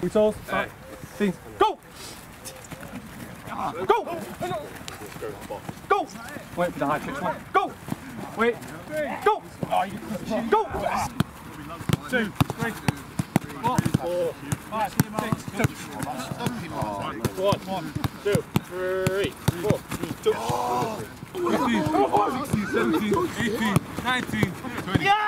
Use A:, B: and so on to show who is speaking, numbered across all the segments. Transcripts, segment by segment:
A: We told. Right. Go! Go! Go! Wait for the high pitch one. Go! Wait. Go! Go! Two, three, four, five, six, two. One, one, two, three, four, two. 15, 16, 17, 18, 19, 20. Yeah!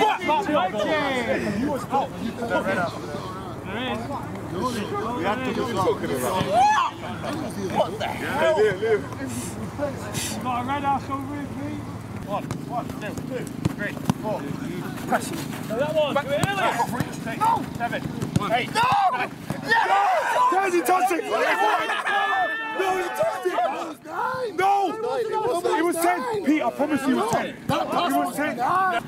A: What? You was out.
B: We had to do What the hell?
A: Got a red ass over here, please. One, one, two, two, three, four. Press. No, that one. Do it early. Six, no. seven, eight,
B: No!
A: nine.
B: Yes!
C: Guys, he touched it! No, he touched it! No! It was 10. Pete, I promise you it was 10. It was 10.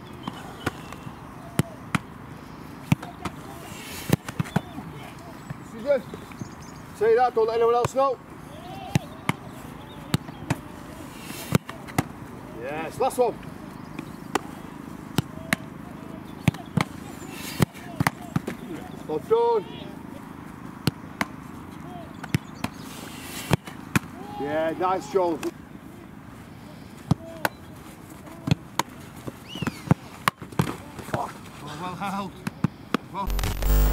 C: Good. Say that, don't let anyone else know. Yes, last one. Well done. Yeah, nice, Joel.
B: Well held. Well.